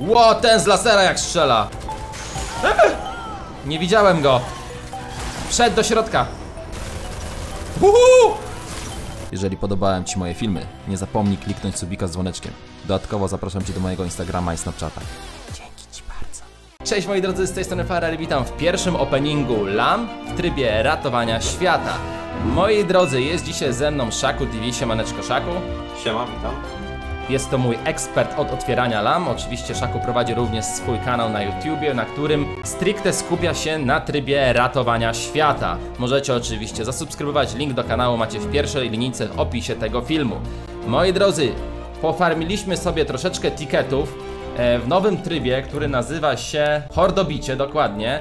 Ło, ten z lasera jak strzela. Nie widziałem go. Wszedł do środka. Uhu! Jeżeli podobałem Ci moje filmy, nie zapomnij kliknąć subika z dzwoneczkiem. Dodatkowo zapraszam Cię do mojego Instagrama i Snapchata. Dzięki Ci bardzo. Cześć moi drodzy, z tej strony Farari, witam w pierwszym openingu LAM w trybie ratowania świata. Moi drodzy, jest dzisiaj ze mną Szaku TV, siemaneczko Szaku. Siema, witam. Jest to mój ekspert od otwierania lam. Oczywiście Szaku prowadzi również swój kanał na YouTubie, na którym stricte skupia się na trybie ratowania świata. Możecie oczywiście zasubskrybować, link do kanału macie w pierwszej linijce w opisie tego filmu. Moi drodzy, pofarmiliśmy sobie troszeczkę tiketów e, w nowym trybie, który nazywa się Hordobicie, dokładnie.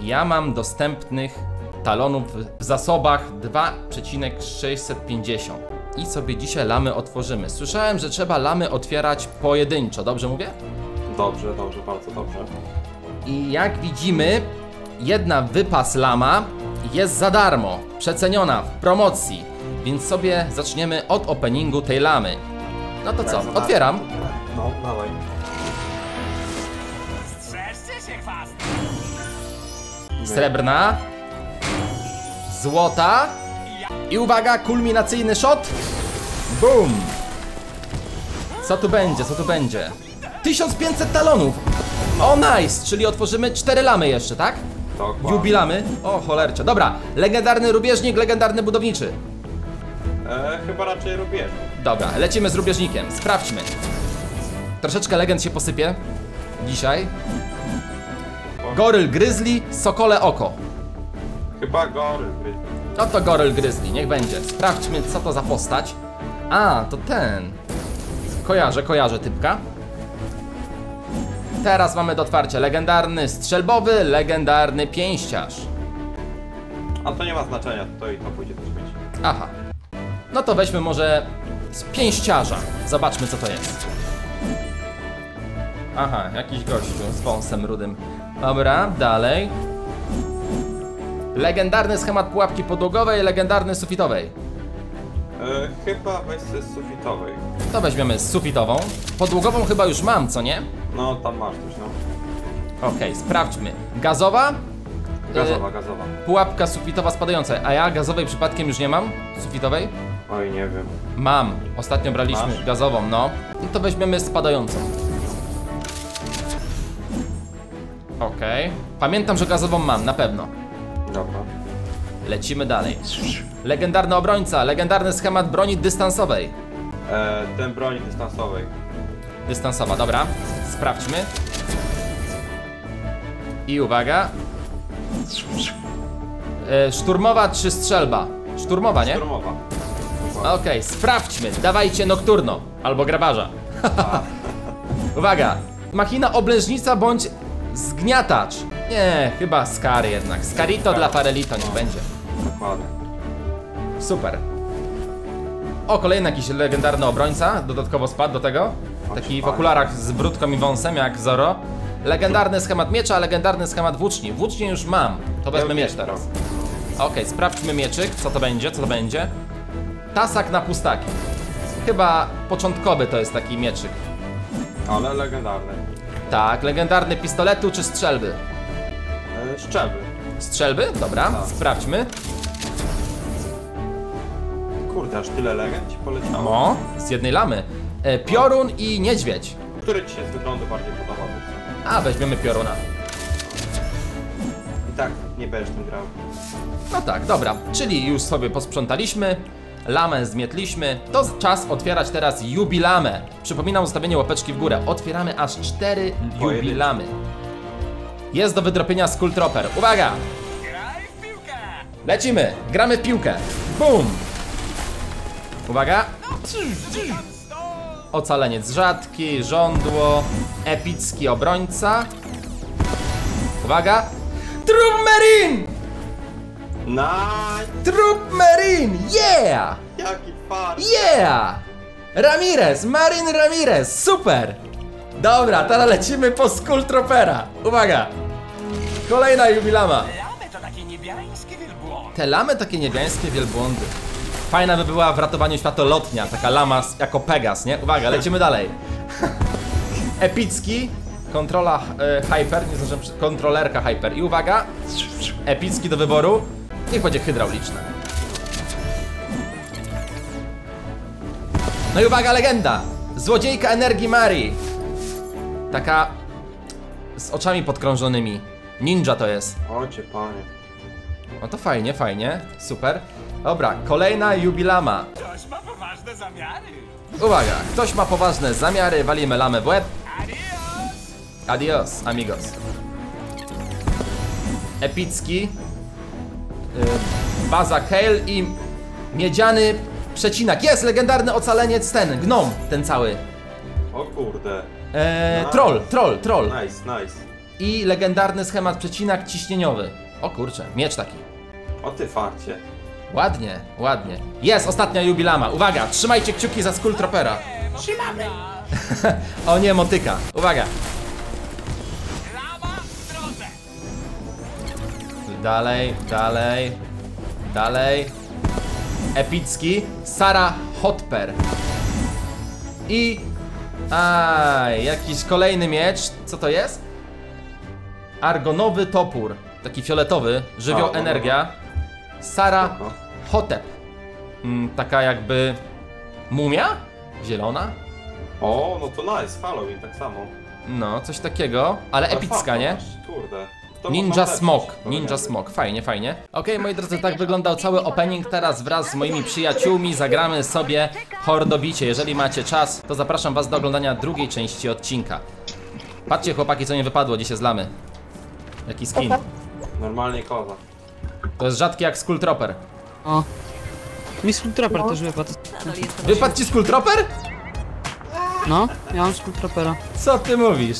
Ja mam dostępnych talonów w zasobach 2,650 i sobie dzisiaj lamy otworzymy. Słyszałem, że trzeba lamy otwierać pojedynczo, dobrze mówię? Dobrze, dobrze, bardzo dobrze. I jak widzimy, jedna wypas lama jest za darmo, przeceniona w promocji, więc sobie zaczniemy od openingu tej lamy. No to co, otwieram. No, dawaj. Strzeżcie się! Srebrna, złota i uwaga, kulminacyjny shot. Boom! Co tu będzie, co tu będzie? 1500 talonów! O nice, czyli otworzymy 4 lamy jeszcze, tak? Dokładnie. Jubilamy? O cholercie. Dobra, legendarny rubieżnik, legendarny budowniczy. E, chyba raczej rubież. Dobra, lecimy z rubieżnikiem, sprawdźmy. Troszeczkę legend się posypie dzisiaj. Goryl Grizzly, Sokole Oko. Chyba gory. gry. No to Goryl Grizzly, niech będzie. Sprawdźmy, co to za postać. A, to ten. Kojarzę, kojarzę typka. Teraz mamy do otwarcia legendarny strzelbowy, legendarny pięściarz. A to nie ma znaczenia, to i to pójdzie też być. Aha. No to weźmy może z pięściarza. Zobaczmy, co to jest. Aha, jakiś gościu z wąsem rudym. Dobra, dalej. Legendarny schemat pułapki podłogowej, legendarny sufitowej. E, chyba weź z sufitowej. To weźmiemy sufitową. Podłogową chyba już mam, co nie? No, tam masz coś, no. Okej, sprawdźmy. Gazowa, Gazowa, gazowa. pułapka sufitowa spadająca. A ja gazowej przypadkiem już nie mam? Sufitowej? Oj, nie wiem. Mam. Ostatnio braliśmy Masz? gazową, no. No to weźmiemy spadającą. Okej. Pamiętam, że gazową mam, na pewno. Dobra. Lecimy dalej. Legendarny obrońca, legendarny schemat broni dystansowej. E, ten broni dystansowej. Dystansowa, dobra. Sprawdźmy. I uwaga. E, szturmowa czy strzelba? Szturmowa, nie? Szturmowa. Okej, sprawdźmy. Dawajcie nokturno albo grabarza. Uwaga. Machina oblężnica bądź zgniatacz. Nie, chyba Skar jednak. Scarito dla Farelito niech będzie. Dokładnie. Super. O, kolejny jakiś legendarny obrońca. Dodatkowo spadł do tego. Taki w okularach z brudką i wąsem jak Zoro. Legendarny schemat miecza, legendarny schemat włóczni. Włócznie już mam. To wezmę miecz teraz. Okej, sprawdźmy mieczyk. Co to będzie? Co to będzie? Tasak na pustaki. Chyba początkowy to jest taki mieczyk. Ale legendarny. Tak, legendarny pistoletu czy strzelby? Szczeby. Strzelby? Dobra, Tak. sprawdźmy. Kurde, aż tyle legend ci poleciało. O, z jednej lamy. E, piorun i niedźwiedź. Który ci się z wyglądu bardziej podobał? A, weźmiemy pioruna. I tak, nie będziesz tym grał. No tak, dobra. Czyli już sobie posprzątaliśmy, lamę zmietliśmy. To czas otwierać teraz jubilamę. Przypominam ustawienie łapeczki w górę. Otwieramy aż cztery jubilamy. Jest do wydropienia Skull Trooper. Uwaga! Lecimy! Gramy w piłkę. Bum! Uwaga! Ocaleniec rzadki, żądło, epicki obrońca. Uwaga! Trup Marine! Nice! Trup Marine! Yeah! Jaki fart! Yeah! Ramirez! Marin Ramirez! Super! Dobra, teraz lecimy po Skull Troopera. Uwaga! Kolejna jubilama. Te lamy takie niebiańskie wielbłądy. Fajna by była w ratowaniu świata lotnia, taka lama jako Pegas, nie? Uwaga, lecimy dalej. Epicki. Kontrola e, Hyper, nie przy- kontrolerka Hyper. I uwaga, epicki do wyboru. Niech będzie hydrauliczna. No i uwaga, legenda! Złodziejka energii Marii. Taka z oczami podkrążonymi. Ninja to jest. Ocie panie. No to fajnie, fajnie, super. Dobra, kolejna jubilama. Ktoś ma poważne zamiary. Uwaga, ktoś ma poważne zamiary, walimy lamę w łeb. Adios! Adios, amigos. Epicki. y, baza Kale i miedziany przecinak. Jest legendarny ocaleniec ten, gnom, ten cały. O kurde. E, Nice. troll, troll, troll. Nice, nice. I legendarny schemat przecinak ciśnieniowy. O kurczę, miecz taki. O ty farcie. Ładnie, ładnie. Jest ostatnia jubilama. Uwaga, trzymajcie kciuki za Skull Troopera. Trzymamy! O nie, motyka. Uwaga. Lama w drodze! Dalej, dalej, dalej. Epicki. Sara Hotper. I... Aj, jakiś kolejny miecz. Co to jest? Argonowy topór. Taki fioletowy. Żywioł A, no, no, energia. Sara Spoko. Hotep. Mm, taka jakby... Mumia? Zielona? O, no to nice. Halloween tak samo. No, coś takiego. Ale epicka, nie? Kurde. Ninja Smok, Ninja. Smok, fajnie, fajnie. Okej, moi drodzy, tak wyglądał cały opening. Teraz wraz z moimi przyjaciółmi zagramy sobie Hordobicie. Jeżeli macie czas, to zapraszam was do oglądania drugiej części odcinka. Patrzcie chłopaki, co mi wypadło dzisiaj z lamy. Jaki skin. Normalnie koza. To jest rzadki jak Skull Trooper. O. Mi Skull Trapper też wypadł. Wypadł ci Skull Trooper? No, ja mam. Co ty mówisz?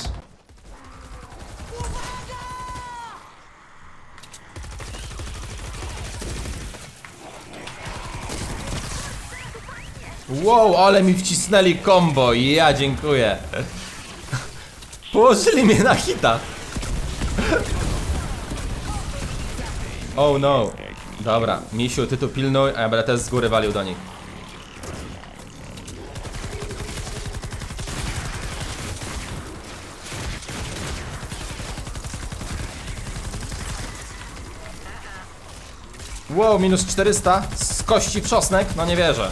Wow, ale mi wcisnęli combo i ja dziękuję. Położyli mnie na hita. Oh no. Dobra, Misiu, ty tu pilnuj, a ja będę też z góry walił do nich. Wow, minus 400 z kości trzosnek? No nie wierzę.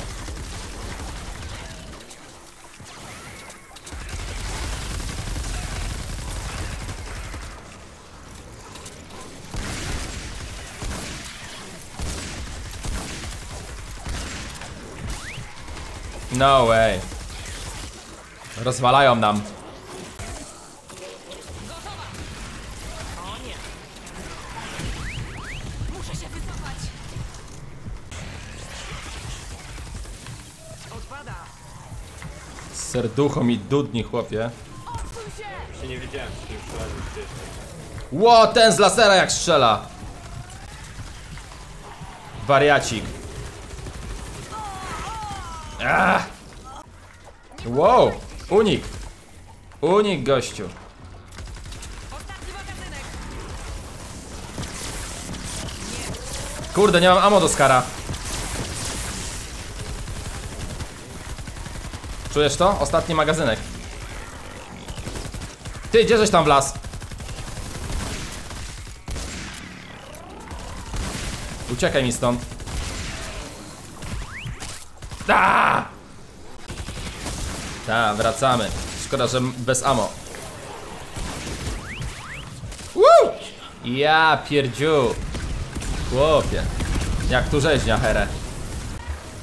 No way. Rozwalają nam. Serducho mi dudni, chłopie. Się nie wiedziałem, czy już. Ło, ten z lasera jak strzela. Wariacik. Ah! Wow, unik. Unik, gościu. Kurde, nie mam ammo do skara. Czujesz to? Ostatni magazynek. Ty, gdzie żeś tam w las? Uciekaj mi stąd. Da! Ta, wracamy. Szkoda, że bez ammo. Woo! Ja pierdziu. Chłopie. Jak tu rzeźnia, herę.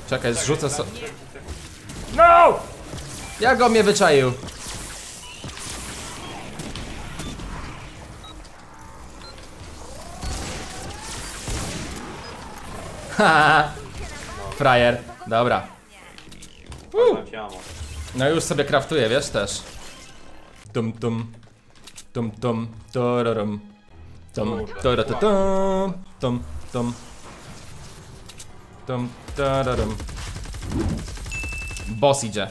Czekaj, zrzucę sobie. No! Jak on mnie wyczaił? Haha. Frajer. Dobra. Amo. No już sobie kraftuję, wiesz też. Tum tum. Tum tum. Tororum. Tum toratatum. Tum tum. Tum tararum. Boss idzie.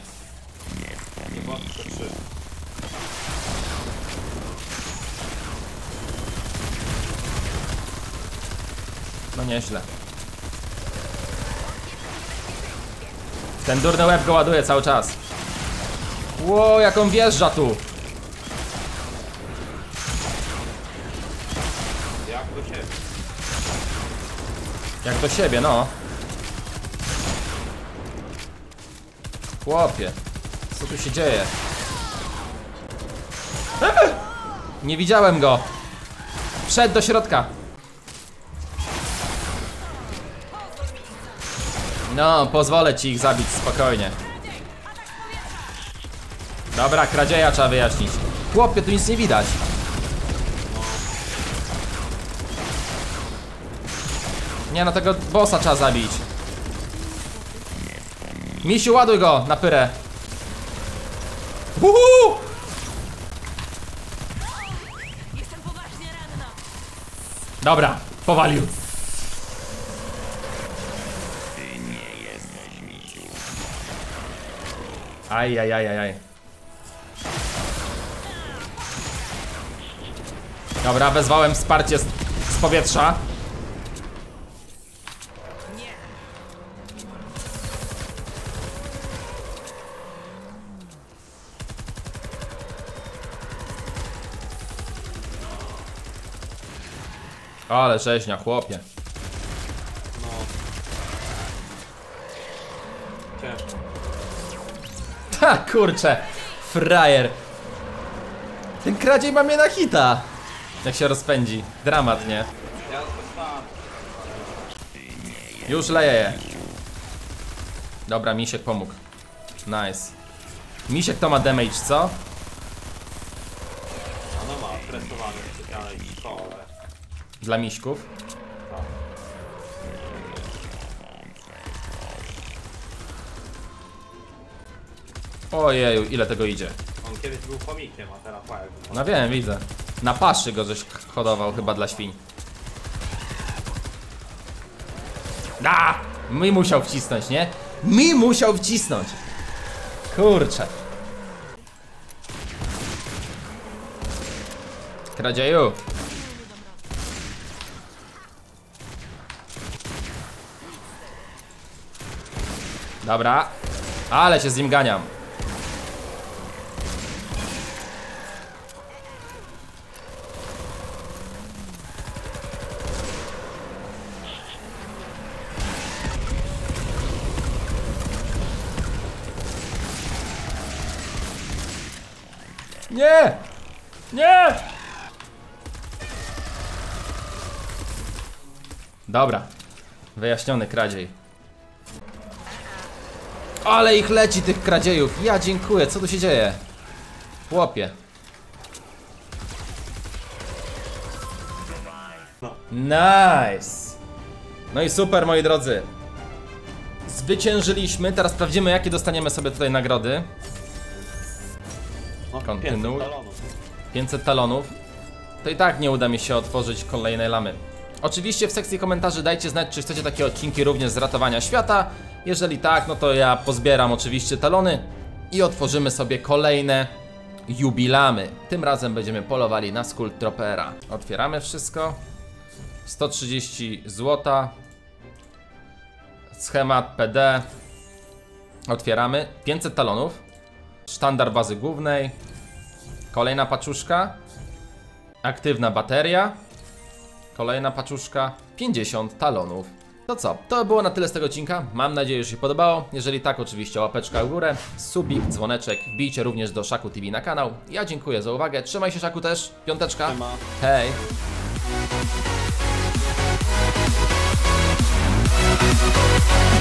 No nieźle. Ten durny łeb go ładuje cały czas. Ło, jak on wjeżdża tu. Jak do siebie. Jak do siebie, no. Chłopie, co tu się dzieje? Nie widziałem go. Wszedł do środka. No, pozwolę ci ich zabić spokojnie. Dobra, kradzieja trzeba wyjaśnić. Chłopie, tu nic nie widać. Nie no, tego bossa trzeba zabić. Misiu, ładuj go na pyrę. Uhu! Dobra, powalił. Aj, aj, aj, aj, aj. Dobra, wezwałem wsparcie z, z powietrza. Ale rzeźnia, chłopie. Kurczę, frajer. Ten kradziej ma mnie na hita. Jak się rozpędzi. Dramat, nie? Już leję je. Dobra, Misiek pomógł. Nice. Misiek to ma damage, co? Dla miśków. Ojeju, ile tego idzie. On kiedyś był chomikiem, a teraz fajek. No wiem, widzę. Na paszy go żeś hodował chyba dla świń. Da! Mi musiał wcisnąć, nie? Mi musiał wcisnąć. Kurczę. Kradzieju. Dobra. Ale się z nim ganiam. Nie! Nie! Dobra. Wyjaśniony kradziej. Ale ich leci tych kradziejów. Ja dziękuję. Co tu się dzieje? Chłopie. Nice. No i super, moi drodzy. Zwyciężyliśmy. Teraz sprawdzimy, jakie dostaniemy sobie tutaj nagrody. Kontynuuj. 500 talonów. 500 talonów, to i tak nie uda mi się otworzyć kolejnej lamy. Oczywiście w sekcji komentarzy dajcie znać, czy chcecie takie odcinki również z ratowania świata. Jeżeli tak, no to ja pozbieram oczywiście talony i otworzymy sobie kolejne jubilamy. Tym razem będziemy polowali na Skull Troopera. Otwieramy wszystko. 130 zł. Schemat PD. Otwieramy. 500 talonów. Sztandar bazy głównej. Kolejna paczuszka. Aktywna bateria. Kolejna paczuszka. 50 talonów. To co, to było na tyle z tego odcinka, mam nadzieję, że się podobało, jeżeli tak oczywiście łapeczka w górę, subik, dzwoneczek, bijcie również do Szaku TV na kanał, ja dziękuję za uwagę, trzymaj się Szaku też, piąteczka, hej! We'll be right back.